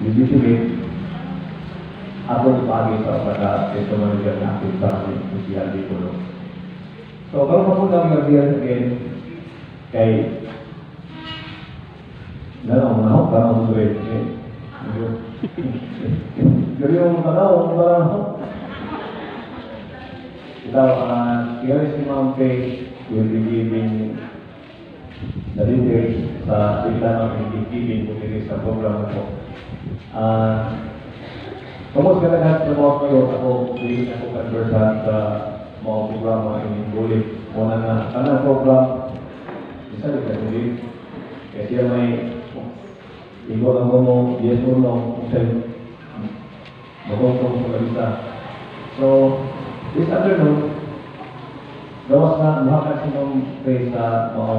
legitimate atau pagi pada testimoni yang aktif sa sosial di Pulo. So, kalau mapunta ang again, again, kay Nalaw, nalaw, parang ako eh. Jadi yung tanaw, parang Ikaw, uh, here is si Ma'am Faye will be giving the details sa sila ng kung dito sa program ko. Uh, Kamusta ka lahat sa mga kayo? Ako, hindi ako conversan sa mga programa in Bulik. Muna na, kanang program, isa rin ka hindi. Kasi may Igo ang mo, yes or no, kung magkong sa. So, this afternoon, gawas na muhakat sa mga pay sa mga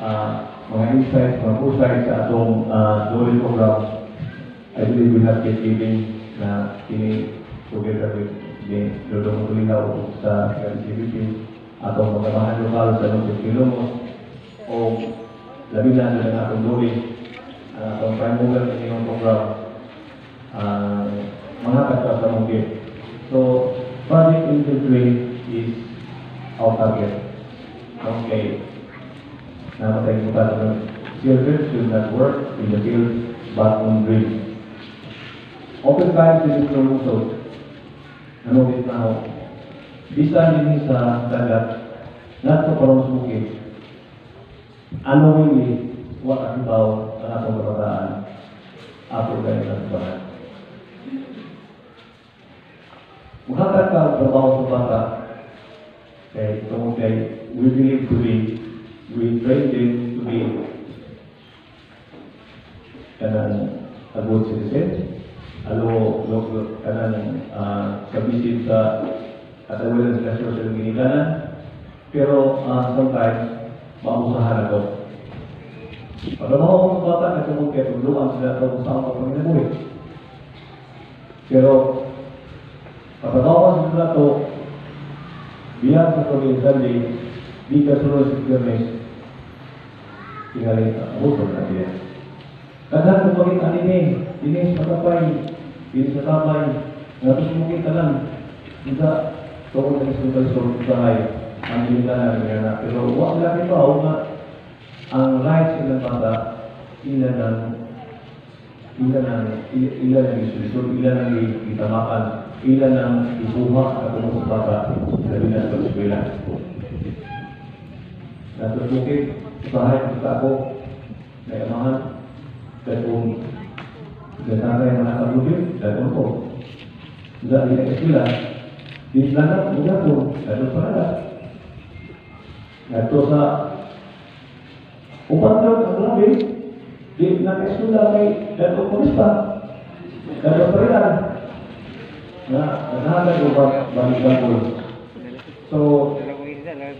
uh, mga insights, mga pusay sa atong uh, dual program. I believe we have been giving na ini together with the Lodong Tulilaw sa CBP atong pagkamahan lokal sa Lungsod Kilomos o labi na sa atong dual uh, atong prime mover sa inyong program. Uh, mga kata sa mungkin. So, project inventory is our target. Okay. Ko tayo children should not work in the field but on dreams. Oftentimes, this is na ako. Bisa din sa dagat, not to parang suki. Unknowingly, what ang atong kabataan? Ato kayo ng bahan. Mengangkat ka trabaho sa bata, kay tungkol kay we believe to be, we train them to be kanang a good citizen, alo lo kanang uh, sabisin sa katawalan sa social ginikanan, pero uh, sometimes mausahan ako. Pag mo ang bata na tungkol kay tuluan sila sa usahan pa panginabuhi. Pero kapag ako sa bilang sa pag-insan di kirmes, tingali ang buto na diya. Kadang anime, ini ini sa kapay, tapos mo kita lang, kita, tungkol na sa kalsol sa hay, ang ginita na na, pero wag lang ito, nga, ang rights ilan ang ilan ang ilan ang isolusyon, ilan ang itamakan, ilan ang isuha at sa bata, labi na sa eskwela. Nasa bukid, usahay kita ako, may amahan, dan kung Dasar yang mana kabudin dan untuk tidak di eskwela, di belakang sudah pun dan pada. Itu sa Upat tahun yang lebih di nak eskwela may dan komunista dan dokteran. Nah, dan ada upat bagi kampung. So,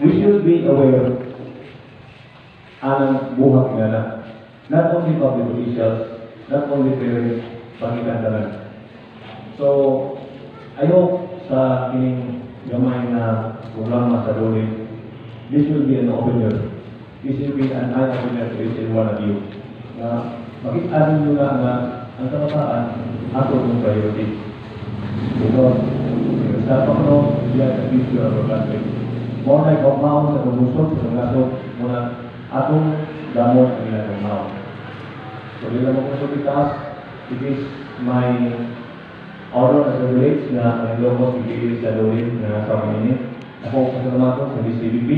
we should be aware anang buhak nila. Not only public officials, not only parents, bagi kandaran. So, I sa kining gamay na programa sa Dole, this will be an opener. This will be an eye-opener to each and one of you. Na makita nyo na na ang kabataan ato ng priority. Because, sa Panginoon, diyan sa future of our country. More like pagmahon sa lumusot, sa lumusot, muna atong damot ang ilang pagmahon. So, di naman kung sa taas, it is my honor as a relates na ang logos ibigay sa lulin na sa kanini. Ako kasama ko sa DCBP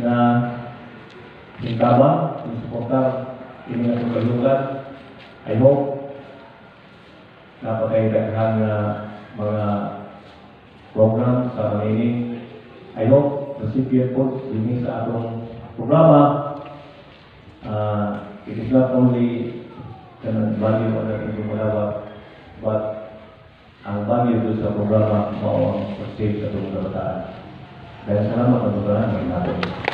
na hintabang, susuportar, ini ang pagkalukat. I hope napakaidaghang na mga program sa kanini. I hope recipient po ini sa atong programa uh, it is not only kanang value o ng inyong malawak, but ang value doon sa programa mao ang pag-save sa itong kabataan. Dahil salamat ang programa ng natin.